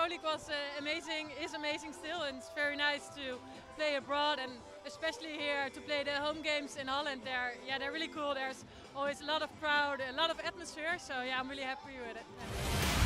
Pro was uh, amazing, is amazing still, and it's very nice to play abroad and especially here to play the home games in Holland. They're yeah, they're really cool. There's always a lot of crowd, a lot of atmosphere. So yeah, I'm really happy with it.